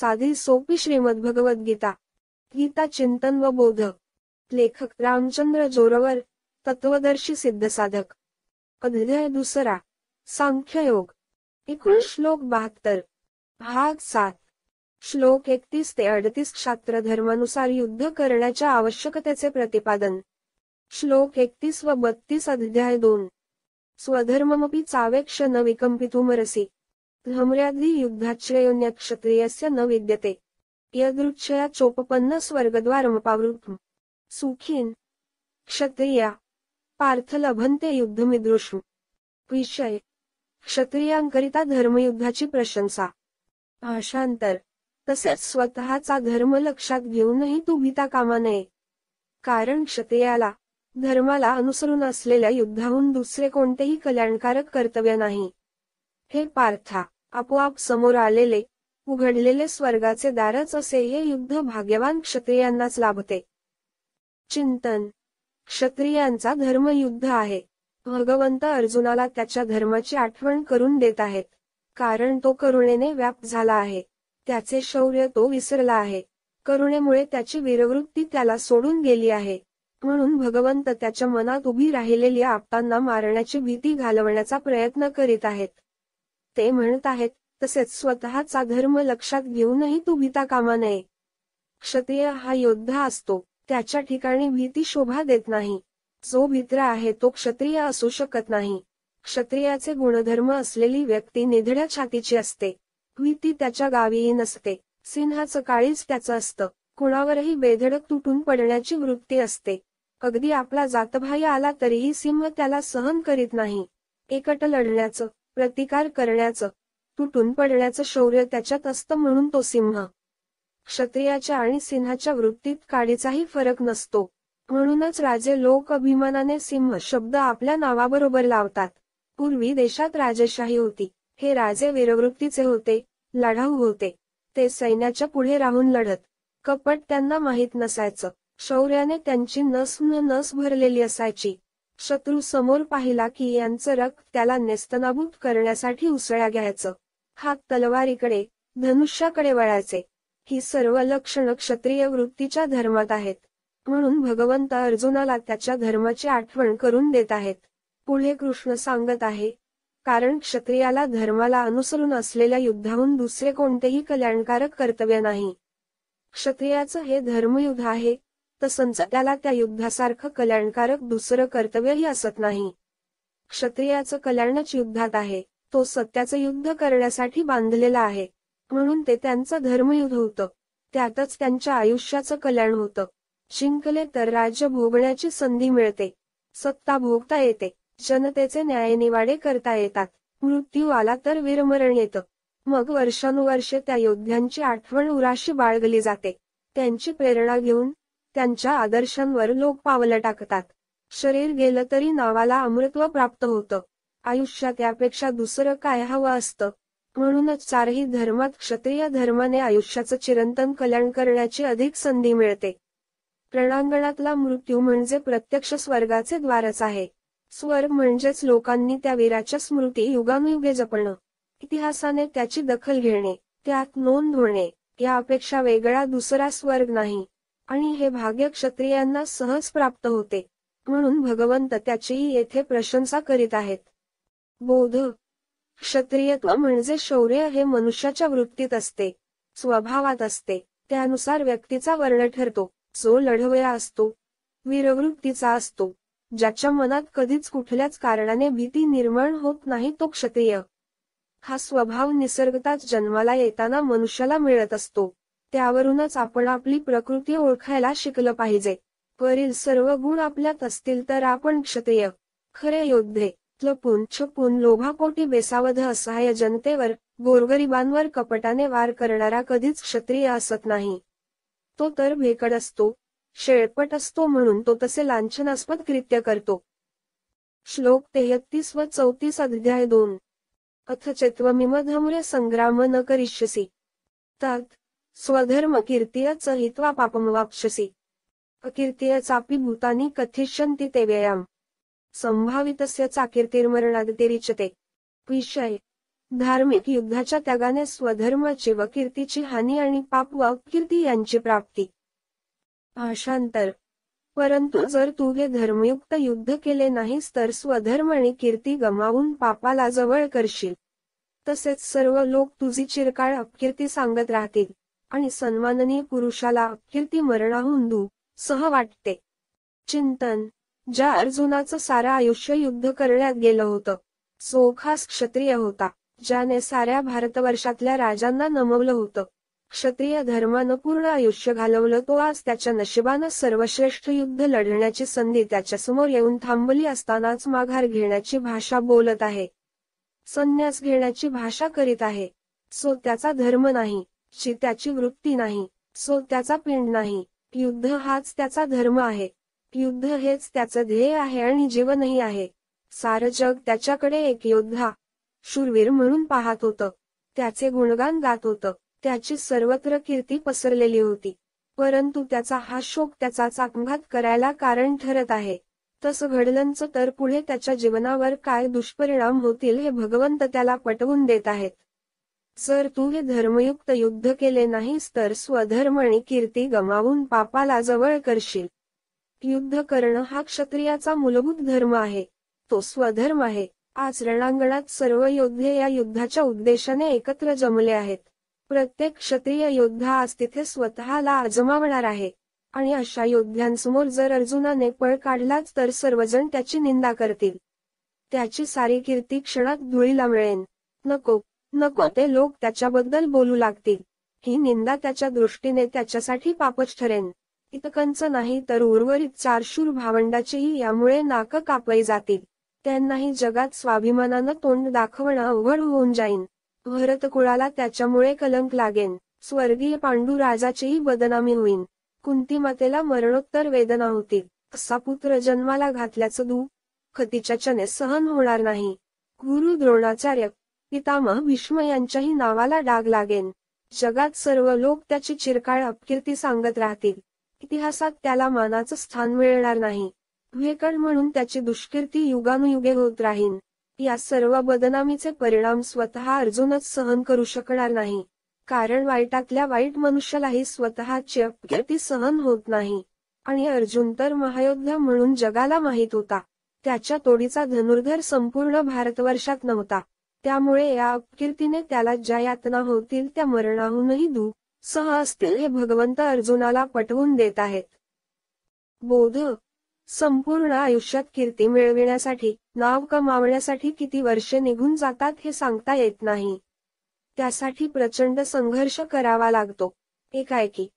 साधी सोपी श्रीमद भगवत गीता चिंतन व बोध. लेखक रामचंद्र जोरवर तत्वदर्शी सिद्ध साधक. अध्याय दुसरा सांख्ययोग. एकूण श्लोक बहात्तर. भाग सात. श्लोक एकतीस ते अडतीस क्षात्र धर्मानुसार युद्ध करण्याच्या आवश्यकतेचे प्रतिपादन. श्लोक एकतीस व बत्तीस अध्याय दोन. स्वधर्ममपि चावेक्ष न विकंपितुमरसी धम्र्याद्री युद्धात श्रेयोन्य क्षत्रियस्य न विद्यते. यदृच्छया चोपपन्न स्वर्गद्वारमपावृत सुखीन. क्षत्रिया. पार्थ लभंते युद्धमिदृशु विषय. क्षत्रियांकरिता धर्मयुद्धाची प्रशंसा. भाषांतर. तसेच स्वतःचा धर्म लक्षात घेऊनही तू भीता कामा नये. कारण क्षत्रियाला धर्माला अनुसरून असलेल्या युद्धाहून दुसरे कोणतेही कल्याणकारक कर्तव्य नाही. हे पार्था. आपोआप समोर आलेले उघडलेले स्वर्गाचे दारच असे हे युद्ध भाग्यवान क्षत्रियांनाच लाभते. चिंतन. क्षत्रियांचा धर्मयुद्ध आहे. भगवंत अर्जुनाला त्याच्या धर्माची आठवण करून देत आहेत. कारण तो करुणेने व्याप झाला आहे. त्याचे शौर्य तो विसरला आहे. करुणेमुळे त्याची वीरवृत्ती त्याला सोडून गेली आहे. म्हणून भगवंत त्याच्या मनात उभी राहिलेली आपतांना मारण्याची भीती घालवण्याचा प्रयत्न करीत आहेत. ते म्हणत आहेत तसेच स्वतःचा धर्म लक्षात घेऊनही तू भीता कामा नये. क्षत्रिय हा योद्धा असतो त्याच्या ठिकाणी भीती शोभा देत नाही. जो भित्र आहे तो क्षत्रिय असू शकत नाही. क्षत्रियाचे गुणधर्म असलेली व्यक्ती निधड्या छातीची असते. भीती त्याच्या गावीही नसते. सिंहाचं काळीच त्याचं असतं. कुणावरही बेधडक तुटून पडण्याची वृत्ती असते. अगदी आपला जातभाई आला तरीही सिंह त्याला सहन करीत नाही. एकट लढण्याचं प्रतिकार करण्याचं तुटून पडण्याचं शौर्य त्याच्यात असतं म्हणून तो सिंह. क्षत्रियाच्या आणि सिंहाच्या वृत्तीत काडीचाही फरक नसतो. म्हणूनच राजे लोक अभिमानाने सिंह शब्द आपल्या नावाबरोबर लावतात. पूर्वी देशात राजेशाही होती. हे राजे वीरवृत्तीचे होते लढाऊ होते. ते सैन्याच्या पुढे राहून लढत. कपट त्यांना माहीत नसायचं. शौर्याने त्यांची नस न नस भरलेली असायची. शत्रू समोर पाहिला की यांचं रक्त त्याला नेस्तनाभूत करण्यासाठी उसळ्या घ्यायचं. हात तलवारीकडे धनुष्याकडे वळायचे. ही सर्व लक्षणं क्षत्रिय वृत्तीच्या धर्मात आहेत. म्हणून भगवंत अर्जुनाला त्याच्या धर्माची आठवण करून देत आहेत. पुढे कृष्ण सांगत आहे कारण क्षत्रियाला धर्माला अनुसरून असलेल्या युद्धाहून दुसरे कोणतेही कल्याणकारक कर्तव्य नाही. क्षत्रियाचं हे धर्मयुद्ध आहे तसंच त्याला त्या युद्धासारखं कल्याणकारक दुसरं कर्तव्यही असत नाही. क्षत्रियाचं कल्याणच युद्धात आहे. तो सत्याचं युद्ध करण्यासाठी बांधलेला आहे. म्हणून ते त्यांचं धर्मयुद्ध होतं. त्यातच त्यांच्या आयुष्याचं कल्याण होतं. जिंकले तर राज्य भोगण्याची संधी मिळते. सत्ता भोगता येते. जनतेचे न्यायनिवाडे करता येतात. मृत्यू आला तर वीरमरण येतं. मग वर्षानुवर्षे त्या योद्ध्यांची आठवण उराशी बाळगली जाते. त्यांची प्रेरणा घेऊन त्यांच्या आदर्शांवर लोक पावलं टाकतात. शरीर गेलं तरी नावाला अमृत्व प्राप्त होतं. आयुष्यात यापेक्षा दुसरं काय हवं असतं? म्हणूनच चारही धर्मात क्षत्रिय धर्माने आयुष्याचं चिरंतन कल्याण करण्याची अधिक संधी मिळते. प्रणांगणातला मृत्यू म्हणजे प्रत्यक्ष स्वर्गाचे द्वारच आहे. स्वर्ग म्हणजेच लोकांनी त्या वीराच्या स्मृती युगानुयुगे जपणं. इतिहासाने त्याची दखल घेणे त्यात नोंद होणे यापेक्षा वेगळा दुसरा स्वर्ग नाही. आणि हे भाग्य क्षत्रियांना सहज प्राप्त होते. म्हणून भगवंत त्याचीही येथे प्रशंसा करीत आहेत. बोध. क्षत्रियत्व म्हणजे शौर्य हे मनुष्याच्या वृत्तीत असते. स्वभावात असते. त्यानुसार व्यक्तीचा वर्ण ठरतो. जो लढवया असतो. वीरवृत्तीचा असतो. ज्याच्या मनात कधीच कुठल्याच कारणाने भीती निर्माण होत नाही तो क्षत्रिय. हा स्वभाव निसर्गताच जन्माला येताना मनुष्याला मिळत असतो. त्यावरूनच आपण आपली प्रकृती ओळखायला शिकलं पाहिजे. वरील सर्व गुण आपल्यात असतील तर आपण क्षत्रिय खरे योद्धे लपून छपून लोभापोटी बेसावध असहाय्य जनतेवर गोरगरिबांवर कपटाने वार करणारा कधीच क्षत्रिय असत नाही. तो तर भेकड असतो शेळपट असतो म्हणून तो तसे लांछनास्पद कृत्य करतो. श्लोक तेहत्तीस व चौतीस अध्याय दोन. अथ चेत्वमिमधम्र संग्राम न करिष्यसी. तात स्वधर्म कीर्तिय हित्वा पापम वापशसी अकीर्तिय चापी भूतानी कथिष्यन्ति ते व्ययाम. संभावितस्य चाकीर्तिर्मरणादतिरिच्यते विषय. धार्मिक युद्धाच्या त्यागाने स्वधर्माची व कीर्तीची हानी आणि पाप व कीर्ती यांची प्राप्ती. भाषांतर. परंतु जर तू हे धर्मयुक्त युद्ध केले नाहीस तर स्वधर्म आणि कीर्ती गमावून पापाला जवळ करशील. तसेच सर्व लोक तुझी चिरकाळ अपकीर्ती सांगत राहतील. आणि सन्माननीय पुरुषाला अपकीर्ती मरणाहून दू सह वाटते. चिंतन ज्या अर्जुनाचं सारं आयुष्य युद्ध करण्यात गेलं होतं सो खास क्षत्रिय होता ज्याने साऱ्या भारतवर्षातल्या राजांना नमवलं होतं. क्षत्रिय धर्मानं पूर्ण आयुष्य घालवलं तो आज त्याच्या नशिबानं सर्वश्रेष्ठ युद्ध लढण्याची संधी त्याच्यासमोर येऊन थांबली असतानाच माघार घेण्याची भाषा बोलत आहे. संन्यास घेण्याची भाषा करीत आहे. सो त्याचा धर्म नाही. शी त्याची वृत्ती नाही सो त्याचा पिंड नाही. युद्ध हाच त्याचा धर्म आहे. युद्ध हेच त्याचं ध्येय आहे आणि जीवनही आहे. सारं जग त्याच्याकडे एक योद्धा शूरवीर म्हणून पाहत होतं. त्याचे गुणगान गात होतं. त्याची सर्वत्र कीर्ती पसरलेली होती. परंतु त्याचा हा शोक त्याचा चाकघात करायला कारण ठरत आहे. तसं घडलंच तर पुढे त्याच्या जीवनावर काय दुष्परिणाम होतील हे भगवंत त्याला पटवून देत आहेत. जर तू हे धर्मयुक्त युद्ध केले नाहीस तर स्वधर्म आणि कीर्ती गमावून पापाला जवळ करशील. युद्ध करणं हा क्षत्रियाचा मूलभूत धर्म आहे. तो स्वधर्म आहे. आज रणांगणात सर्व योद्धे या युद्धाच्या उद्देशाने एकत्र जमले आहेत. प्रत्येक क्षत्रिय योद्धा आज तिथे स्वतःला आजमावणार आहे. आणि अशा योद्ध्यांसमोर जर अर्जुनाने पळ काढलाच तर सर्वजण त्याची निंदा करतील. त्याची सारी कीर्ती क्षणात धुळीला मिळेन. नको. नको ते लोक त्याच्याबद्दल बोलू लागतील. ही निंदा त्याच्या दृष्टीने त्याच्यासाठी पापच ठरेन. इतकंच नाही तर उर्वरित चारशूर भावंडाचेही यामुळे नाक कापली जातील. त्यांनाही जगात स्वाभिमानानं तोंड दाखवणं अवघड होऊन जाईन. भरतकुळाला त्याच्यामुळे कलंक लागेन. स्वर्गीय पांडुराजाचीही बदनामी होईन. कुंती मातेला मरणोत्तर वेदना होतील. असा पुत्र जन्माला घातल्याचं दुःख तिच्याच्याने सहन होणार नाही. गुरु द्रोणाचार्य पितामह भीष्म यांच्याही नावाला डाग लागेन. जगात सर्व लोक त्याची चिरकाळ अपकीर्ती सांगत राहतील. इतिहासात त्याला मानाचं स्थान मिळणार नाही. भेकड म्हणून त्याची दुष्कीर्ती युगानुयुगे होत राहीन. या सर्व बदनामीचे परिणाम स्वतः अर्जुनच सहन करू शकणार नाही. कारण वाईटातल्या वाईट मनुष्यालाही स्वतःची अपकीर्ती सहन होत नाही. आणि अर्जुन तर महायोद्धा म्हणून जगाला माहीत होता. त्याच्या तोडीचा धनुर्धर संपूर्ण भारतवर्षात नव्हता. त्यामुळे या अपकीर्तीने त्याला ज्या यातना होतील त्या मरणाहूनही दुःख सह असतील हे भगवंत अर्जुनाला पटवून देत आहेत. बोध. संपूर्ण आयुष्यात कीर्ती मिळविण्यासाठी नाव कमावण्यासाठी किती वर्षे निघून जातात हे सांगता येत नाही. त्यासाठी प्रचंड संघर्ष करावा लागतो. एकाएकी.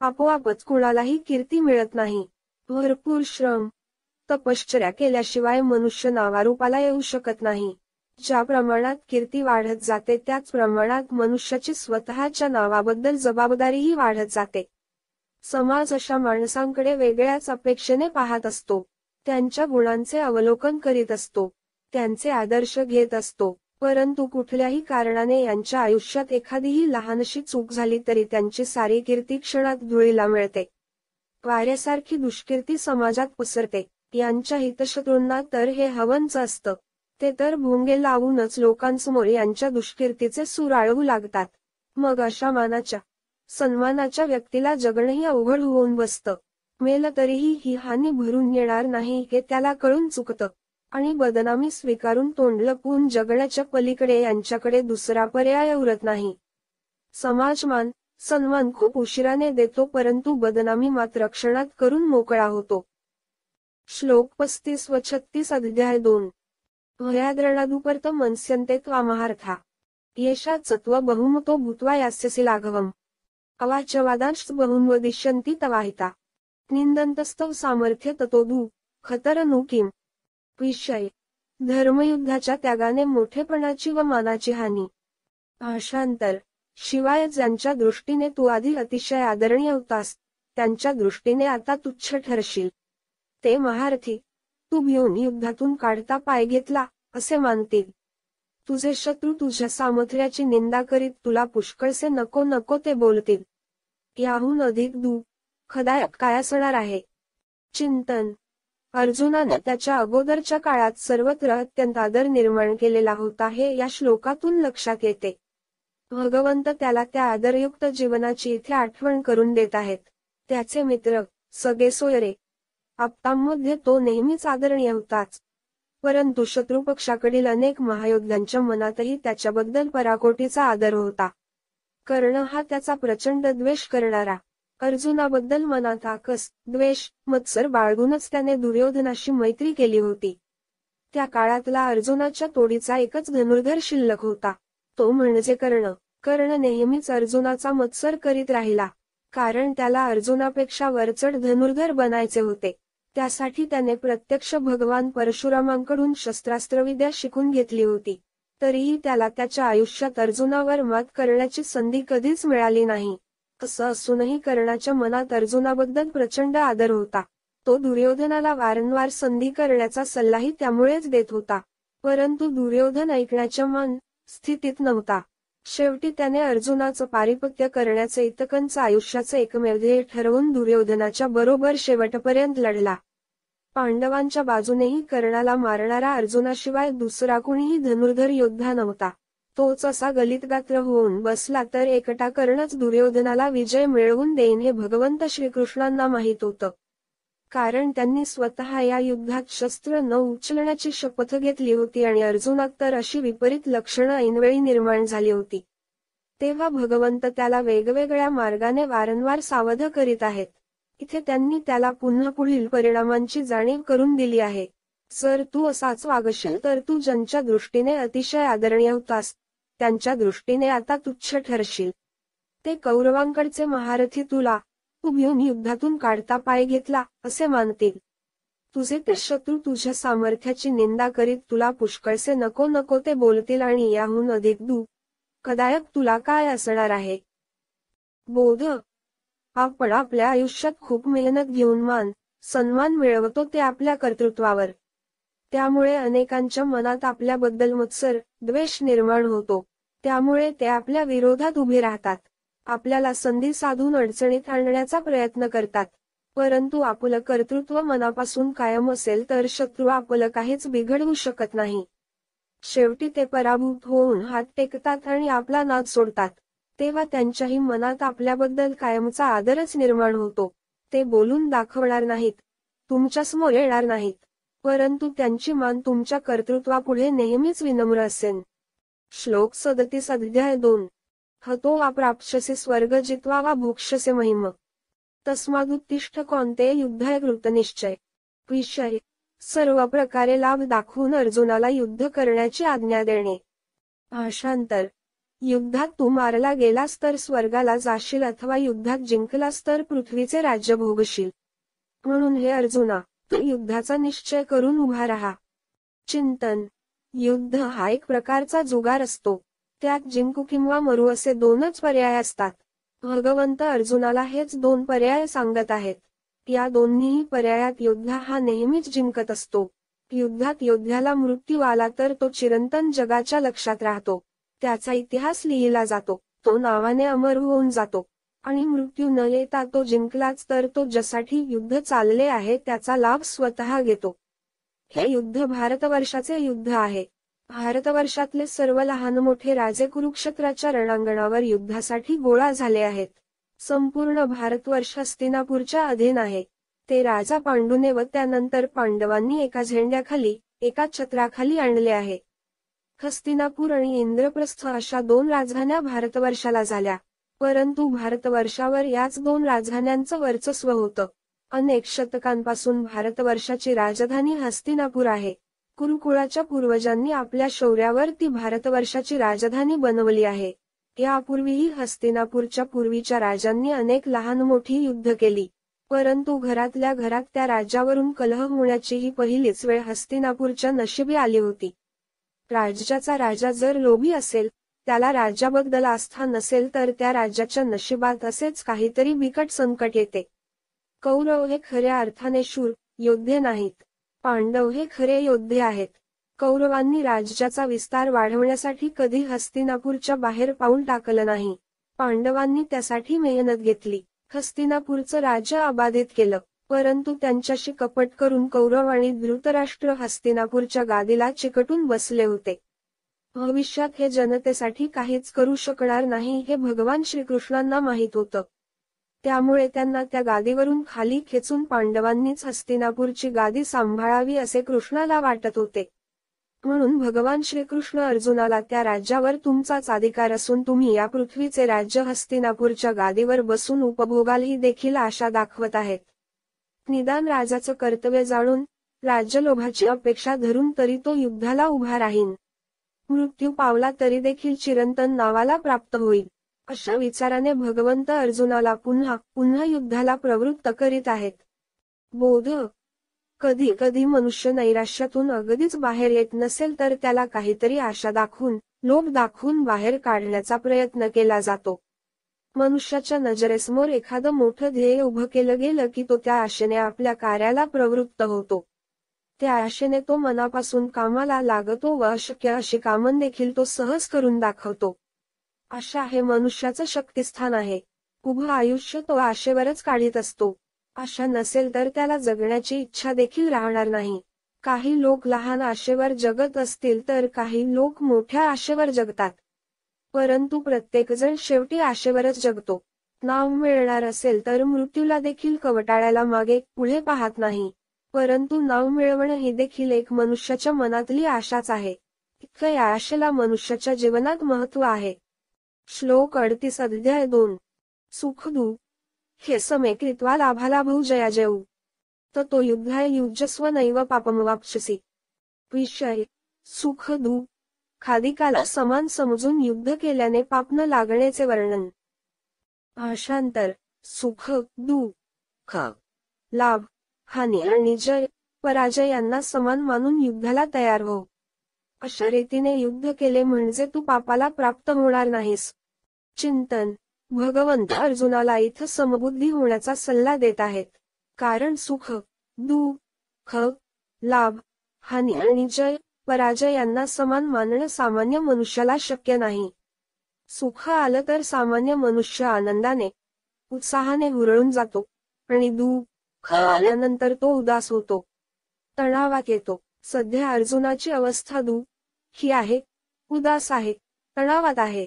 आपोआपच कुणालाही कीर्ती मिळत नाही. भरपूर श्रम. तपश्चर्या केल्याशिवाय मनुष्य नावारूपाला येऊ शकत नाही. ज्या प्रमाणात कीर्ती वाढत जाते त्याच प्रमाणात मनुष्याची स्वतःच्या नावाबद्दल जबाबदारीही वाढत जाते. समाज अशा माणसांकडे वेगळ्याच अपेक्षेने पाहत असतो. त्यांच्या गुणांचे अवलोकन करीत असतो. त्यांचे आदर्श घेत असतो. परंतु कुठल्याही कारणाने यांच्या आयुष्यात एखादीही लहानशी चूक झाली तरी त्यांची सारी कीर्ती क्षणात धुळीला मिळते. वाऱ्यासारखी दुष्कीर्ती समाजात पसरते. यांच्या हितशत्रूंना तर हे हवंच असतं. ते तर भोंगे लावूनच लोकांसमोर यांच्या दुष्कीर्तीचे सूर आळवू लागतात. मग अशा मानाच्या सन्मानाच्या व्यक्तीला जगणंही अवघड होऊन बसतं. मेल तरीही ही हानी भरून येणार नाही हे त्याला कळून चुकतं. आणि बदनामी स्वीकारून तोंड लपवून जगण्याच्या पलीकडे यांच्याकडे दुसरा पर्याय उरत नाही. समाजमान सन्मान खूप उशिराने देतो परंतु बदनामी मात्र क्षणात करून मोकळा होतो. श्लोक पस्तीस व छत्तीस अध्याय दोन. भयाद्रणादुपर्त मनस्यन्ते त्वामहार्था. येषाचत्व बहुमतो भूत्वा यास्यसि लाघवम्. अवाच्यवादांश्च बहुन्वदिष्यन्ति तवाहिता. निंदंतस्तव सामर्थ्य ततोदू खतरनु किम? विषय. धर्मयुद्धाच्या त्यागाने मोठेपणाची व मानाची हानी. भाषांतर. शिवाय ज्यांच्या दृष्टीने तू आधी अतिशय आदरणीय होतास त्यांच्या दृष्टीने आता तुच्छ ठरशील. ते महारथी. तू भिवून युद्धातून काढता पाय घेतला असे मानतील. तुझे शत्रू तुझ्या सामर्थ्याची निंदा करीत तुला पुष्कळसे नको नको ते बोलतील. याहून अधिक दू खदायक काय असणार आहे? चिंतन. अर्जुनाने त्याच्या अगोदरच्या काळात सर्वत्र अत्यंत आदर निर्माण केलेला होता हे या श्लोकातून लक्षात येते. भगवंत त्याला त्या आदरयुक्त जीवनाची इथे आठवण करून देत आहेत. त्याचे मित्र सगळे सोयरे आप्तांमध्ये तो नेहमीच आदरणीय होताच. परंतु शत्रू पक्षाकडील अनेक महायोद्ध्यांच्या मनातही त्याच्याबद्दल पराकोटीचा आदर होता. कर्ण हा त्याचा प्रचंड द्वेष करणारा. अर्जुनाबद्दल मनात आकस द्वेष मत्सर बाळगूनच त्याने दुर्योधनाशी मैत्री केली होती. त्या काळातला अर्जुनाच्या तोडीचा एकच धनुर्धर शिल्लक होता. तो म्हणजे कर्ण. कर्ण नेहमीच अर्जुनाचा मत्सर करीत राहिला. कारण त्याला अर्जुनापेक्षा वरचढ धनुर्धर बनायचे होते. त्यासाठी त्याने प्रत्यक्ष भगवान परशुरामांकडून शस्त्रास्त्रविद्या शिकून घेतली होती. तरीही त्याला त्याच्या आयुष्यात अर्जुनावर मात करण्याची संधी कधीच मिळाली नाही. असं असूनही कर्णाच्या मनात अर्जुनाबद्दल प्रचंड आदर होता. तो दुर्योधनाला वारंवार संधी करण्याचा सल्लाही त्यामुळेच देत होता. परंतु दुर्योधन ऐकण्याच्या मन स्थितीत नव्हता. शेवटी त्याने अर्जुनाचं पारिपत्य करण्याचे इतकंच आयुष्याचं एकमेव ध्येय ठरवून दुर्योधनाच्या बरोबर शेवटपर्यंत लढला. पांडवांच्या बाजूनेही कर्णाला मारणारा अर्जुनाशिवाय दुसरा कुणीही धनुर्धर योद्धा नव्हता. तोच असा गलितगात्र होऊन बसला तर एकटा कर्णच दुर्योधनाला विजय मिळवून देईन हे भगवंत श्रीकृष्णांना माहीत होतं. कारण त्यांनी स्वतः या युद्धात शस्त्र न उचलण्याची शपथ घेतली होती आणि अर्जुनात तर अशी विपरीत लक्षणं ऐनवेळी निर्माण झाली होती. तेव्हा भगवंत त्याला वेगवेगळ्या मार्गाने वारंवार सावध करीत आहेत. इथे त्यांनी त्याला पुन्हा पुढील परिणामांची जाणीव करून दिली आहे. जर तू असाच वागशील तर तू ज्यांच्या दृष्टीने अतिशय आदरणीय होतास त्यांच्या दृष्टीने आता तुच्छ ठरशील. ते कौरवांकडचे महारथी तुला उभ्यून युद्धातून काढता पाय घेतला असे मानतील. तुझे ते शत्रू तुझ्या सामर्थ्याची निंदा करीत तुला पुष्कळसे नको नको ते बोलतील आणि याहून अधिक दू. कदायक तुला काय असणार आहे? बोध. आपण आपल्या आयुष्यात खूप मेहनत घेऊन मान सन्मान मिळवतो ते आपल्या कर्तृत्वावर. त्यामुळे अनेकांच्या मनात आपल्याबद्दल मत्सर द्वेष निर्माण होतो. त्यामुळे ते आपल्या विरोधात उभे राहतात. आपल्याला संधी साधून अडचणीत आणण्याचा प्रयत्न करतात. परंतु आपलं कर्तृत्व मनापासून कायम असेल तर शत्रू आपलं काहीच बिघडवू शकत नाही. शेवटी ते पराभूत होऊन हात टेकतात आणि आपला नाद सोडतात. तेव्हा त्यांच्याही मनात आपल्याबद्दल कायमचा आदरच निर्माण होतो. ते बोलून दाखवणार नाहीत. तुमच्यासमोर येणार नाहीत. परंतु त्यांची मान तुमच्या कर्तृत्वापुढे नेहमीच विनम्र असेल. श्लोक सदतीस अध्याय दोन. हतो अप्राप्स्यसे स्वर्ग जित्वा वा भोक्षसे महिम. तस्मादुत्तिष्ठ कोणते युद्धाय कृतनिश्चय विषय. सर्व प्रकारे लाभ दाखवून अर्जुनाला युद्ध करण्याची आज्ञा देणे. भाषांतर. युद्धात तू मारला गेलास तर स्वर्गाला जाशील अथवा युद्धात जिंकलास तर पृथ्वीचे राज्य भोगशील. म्हणून हे अर्जुना तू युद्धाचा निश्चय करून उभा राहा. चिंतन. युद्ध हा एक प्रकारचा जुगार असतो. त्यात जिंकू किंवा मरू असे दोनच पर्याय असतात. भगवंत अर्जुनाला हेच दोन पर्याय सांगत आहेत. या दोन्हीही पर्यायात योद्धा हा नेहमीच जिंकत असतो. युद्धात योद्ध्याला मृत्यू आला तर तो चिरंतन जगाच्या लक्षात राहतो. त्याचा इतिहास लिहिला जातो. तो नावाने अमर होऊन जातो. आणि मृत्यू न येता तो जिंकलाच तर तो ज्यासाठी युद्ध चालले आहे त्याचा लाभ स्वतः घेतो. हे युद्ध भारतवर्षाचे युद्ध आहे. भारतवर्षातले सर्व लहान मोठे राजे कुरुक्षेत्राच्या रणांगणावर युद्धासाठी गोळा झाले आहेत. संपूर्ण भारतवर्ष हस्तिनापूरच्या अधीन आहे. ते राजा पांडूने व त्यानंतर पांडवांनी एका झेंड्याखाली एका छत्राखाली आणले आहे. हस्तिनापूर आणि इंद्रप्रस्थ अशा दोन राजधान्या भारतवर्षाला झाल्या. परंतु भारतवर्षावर याच दोन राजधान्यांचं वर्चस्व होतं. अनेक शतकांपासून भारतवर्षाची राजधानी हस्तिनापूर आहे. कुरुकुळाच्या पूर्वजांनी आपल्या शौर्यावर ती भारतवर्षाची राजधानी बनवली आहे. यापूर्वीही हस्तिनापूरच्या पूर्वीच्या राजांनी अनेक लहान मोठी युद्ध केली. परंतु घरातल्या घरात त्या राज्यावरून कलह होण्याची ही पहिलीच वेळ हस्तिनापूरच्या नशिबी आली होती. राज्याचा राजा जर लोभी असेल त्याला राज्याबद्दल आस्था नसेल तर त्या राज्याच्या नशिबात असेच काहीतरी बिकट संकट येते. कौरव हे खऱ्या अर्थाने शूर योद्धे नाहीत. पांडव हे खरे योद्धे आहेत. कौरवांनी राज्याचा विस्तार वाढवण्यासाठी कधी हस्तिनापूरच्या बाहेर पाऊल टाकलं नाही. पांडवांनी त्यासाठी मेहनत घेतली. हस्तिनापूरचं राज्य अबाधित केलं. परंतु त्यांच्याशी कपट करून कौरव आणि धृतराष्ट्र हस्तिनापूरच्या गादीला चिकटून बसले होते. भविष्यात हे जनतेसाठी काहीच करू शकणार नाही हे भगवान श्रीकृष्णांना माहीत होतं. त्यामुळे त्यांना त्या गादीवरून खाली खेचून पांडवांनीच हस्तिनापूरची गादी सांभाळावी असे कृष्णाला वाटत होते. म्हणून भगवान श्रीकृष्ण अर्जुनाला त्या राज्यावर तुमचाच अधिकार असून तुम्ही या पृथ्वीचे राज्य हस्तिनापूरच्या गादीवर बसून उपभोगाल ही देखील आशा दाखवत आहेत. निदान राजाचं कर्तव्य जाणून राज्यलोभाची अपेक्षा धरून तरी तो युद्धाला उभा राहीन. मृत्यू पावला तरी देखील चिरंतन नावाला प्राप्त होईल. अशा विचाराने भगवंत अर्जुनाला पुन्हा पुन्हा युद्धाला प्रवृत्त करीत आहेत. बोध. कधी कधी मनुष्य नैराश्यातून अगदीच बाहेर येत नसेल तर त्याला काहीतरी आशा दाखवून लोभ दाखवून बाहेर काढण्याचा प्रयत्न केला जातो. मनुष्याच्या नजरेसमोर एखादं मोठं ध्येय उभं केलं गेलं की तो त्या आशेने आपल्या कार्याला प्रवृत्त होतो. त्या आशेने तो मनापासून कामाला लागतो व अशक्य अशी कामं देखील तो सहज करून दाखवतो. आशा हे मनुष्याचं शक्तिस्थान आहे. उभं आयुष्य तो आशेवरच काढीत असतो. आशा नसेल तर त्याला जगण्याची इच्छा देखील राहणार नाही. काही लोक लहान आशेवर जगत असतील तर काही लोक मोठ्या आशेवर जगतात. परंतु प्रत्येकजण शेवटी आशेवरच जगतो. नाव मिळणार असेल तर मृत्यूला देखील कवटाळ्याला मागे पुढे पाहत नाही. परंतु नाव मिळवणं ही देखील एक मनुष्याच्या मनातली आशाच आहे. इतकं या आशेला मनुष्याच्या जीवनात महत्त्व आहे. श्लोक अडतीस अध्याय दोन. सुखदू हे समेकृत्वा लाभाला भू जया जयऊ तो युद्धाय युजस्व नैव पापमवापशसी विषय. सुख दू खादिकाला समान समजून युद्ध केल्याने पाप न लागण्याचे वर्णन. भाषांतर. सुख दुःख. लाभ. हानी आणि जय. पराजय यांना समान मानून युद्धाला तयार हो. अशा रीतीने युद्ध केले म्हणजे तू पापाला प्राप्त होणार नाहीस. चिंतन. भगवंत अर्जुनाला इथं समबुद्धी होण्याचा सल्ला देत आहेत. कारण सुख दुःख लाभ हानी आणि जय पराजय यांना समान मानणं सामान्य मनुष्याला शक्य नाही. सुख आलं तर सामान्य मनुष्य आनंदाने उत्साहाने हुरळून जातो आणि दुःख आल्यानंतर तो उदास होतो. तणावात येतो. सध्या अर्जुनाची अवस्था दु ही आहे उदास आहे तणावात आहे.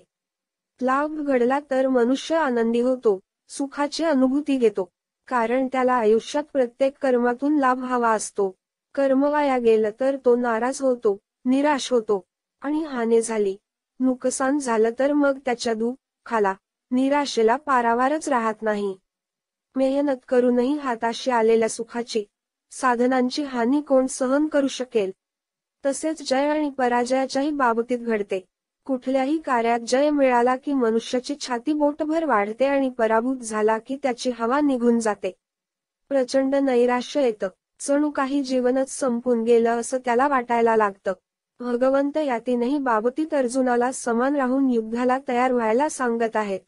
लाभ घडला तर मनुष्य आनंदी होतो सुखाची अनुभूती घेतो कारण त्याला आयुष्यात प्रत्येक कर्मातून लाभ हवा असतो. कर्म वाया गेलं तर तो नाराज होतो निराश होतो आणि हानी झाली. नुकसान झालं तर मग त्याच्या दुःखाला निराशेला पारावारच राहत नाही. मेहनत करूनही हाताशी आलेल्या सुखाची साधनांची हानी कोण सहन करू शकेल? तसेच जय आणि पराजयाच्याही बाबतीत घडते. कुठल्याही कार्यात जय मिळाला की मनुष्याची छाती बोटभर वाढते आणि पराभूत झाला की त्याची हवा निघून जाते. प्रचंड नैराश्य येतं. जणू काही जीवनच संपून गेलं असं त्याला वाटायला लागतं. भगवंत यातीनही बाबतीत अर्जुनाला समान राहून युद्धाला तयार व्हायला सांगत आहेत.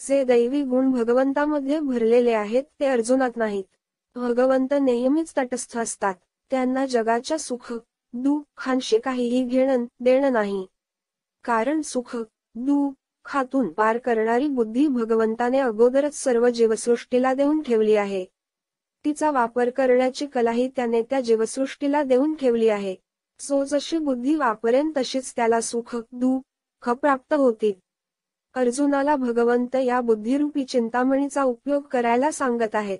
जे दैवी गुण भगवंतामध्ये भरलेले आहेत ते अर्जुनात नाहीत. भगवंत नेहमीच तटस्थ असतात. त्यांना जगाच्या सुख दुःखांशी काहीही घेणं देणं नाही. कारण सुख दुःखातून पार करणारी बुद्धी भगवंताने अगोदरच सर्व जीवसृष्टीला देऊन ठेवली आहे. तिचा वापर करण्याची कलाही त्याने त्या जीवसृष्टीला देऊन ठेवली आहे. सो जशी बुद्धी वापरेन तशीच त्याला सुख दुःख प्राप्त होतील. अर्जुनाला भगवंत या बुद्धिरूपी चिंतामणीचा उपयोग करायला सांगत आहेत.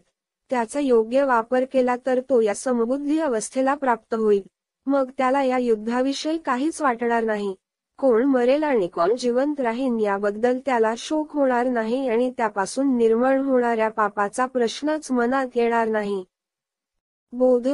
त्याचा योग्य वापर केला तर तो या समबुद्धी अवस्थेला प्राप्त होईल. मग त्याला या युद्धाविषयी काहीच वाटणार नाही. कोण मरेल आणि कोण जिवंत राहीन याबद्दल त्याला शोक होणार नाही आणि त्यापासून निर्माण होणाऱ्या पापाचा प्रश्नच मनात येणार नाही. बोध.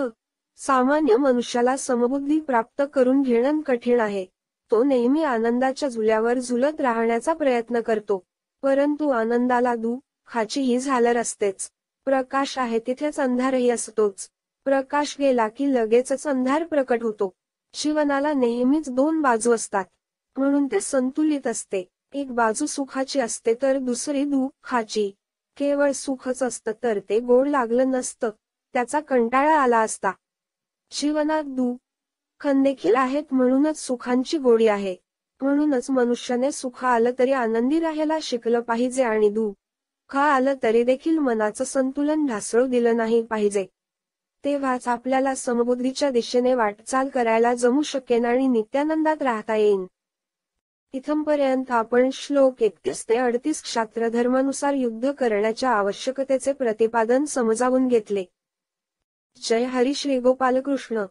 सामान्य मनुष्याला समबुद्धी प्राप्त करून घेणं कठीण आहे. तो नेहमी आनंदाच्या झुल्यावर झुलत राहण्याचा प्रयत्न करतो. परंतु आनंदाला दुःखाचीही झालर असतेच. प्रकाश आहे तिथेच अंधारही असतोच. प्रकाश गेला की लगेचच अंधार प्रकट होतो. जीवनाला नेहमीच दोन बाजू असतात. म्हणून ते संतुलित असते. एक बाजू सुखाची असते तर दुसरी दुःखाची. केवळ सुखच असतं तर ते गोड लागलं नसतं. त्याचा कंटाळा आला असता. जीवनात दुःख देखील आहेत म्हणूनच सुखांची गोडी आहे. म्हणूनच मनुष्याने सुख आलं तरी आनंदी राहायला शिकलं पाहिजे आणि दुःख दुःख आलं तरी देखील मनाचं संतुलन ढासळू दिलं नाही पाहिजे. तेव्हाच आपल्याला समबुद्धीच्या दिशेने वाटचाल करायला जमू शकेन आणि नित्यानंदात राहता येईन. इथंपर्यंत आपण श्लोक एकतीस ते अडतीस क्षात्रधर्मानुसार युद्ध करण्याच्या आवश्यकतेचे प्रतिपादन समजावून घेतले. जय हरी श्री गोपालकृष्ण.